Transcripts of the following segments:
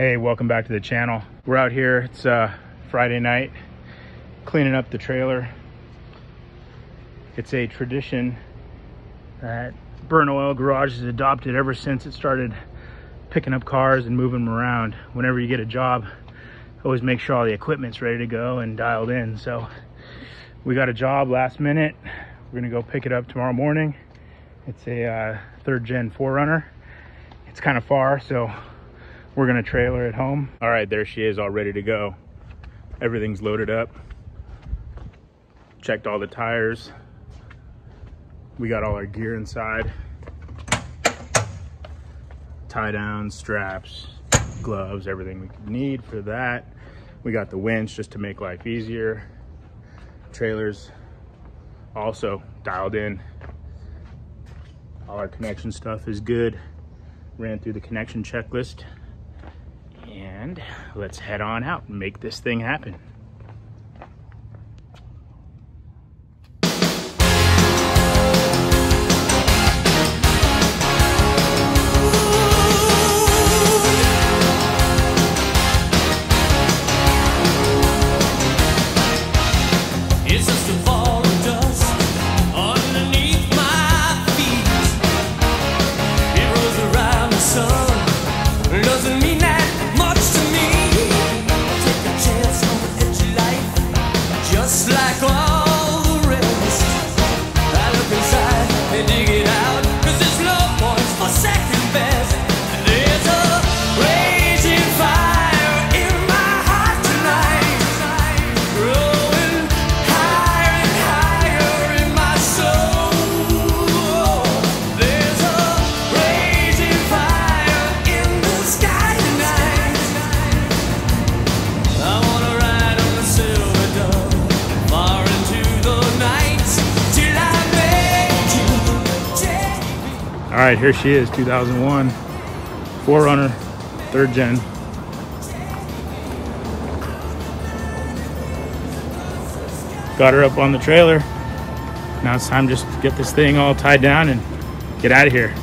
Hey, welcome back to the channel. We're out here, it's uh, Friday night, cleaning up the trailer. It's a tradition that Burnt Oil Garage has adopted ever since it started picking up cars and moving them around. Whenever you get a job, always make sure all the equipment's ready to go and dialed in. So we got a job last minute. We're gonna go pick it up tomorrow morning. It's a uh, third gen 4Runner. It's kind of far, so we're gonna trailer it home. All right, there she is all ready to go. Everything's loaded up. Checked all the tires. We got all our gear inside. Tie downs, straps, gloves, everything we need for that. We got the winch just to make life easier. Trailers also dialed in. All our connection stuff is good. Ran through the connection checklist. And let's head on out and make this thing happen. All right, here she is, 2001 4Runner, third gen. Got her up on the trailer. Now it's time just to get this thing all tied down and get out of here.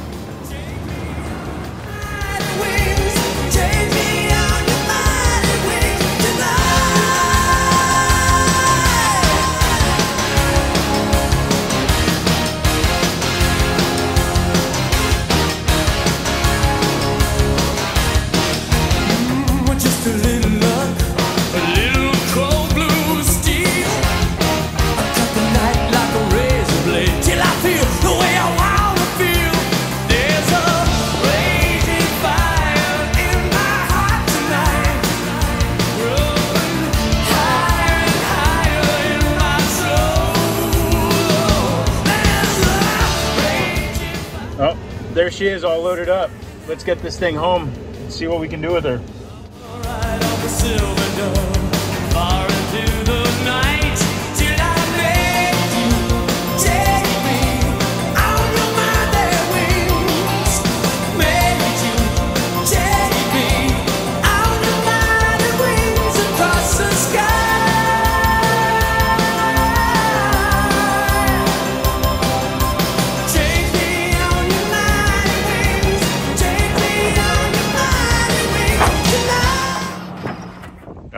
There she is, all loaded up. Let's get this thing home and see what we can do with her.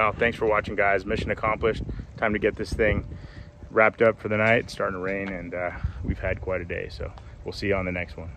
Oh, thanks for watching, guys. Mission accomplished. Time to get this thing wrapped up for the night. It's starting to rain, and uh, we've had quite a day. So we'll see you on the next one.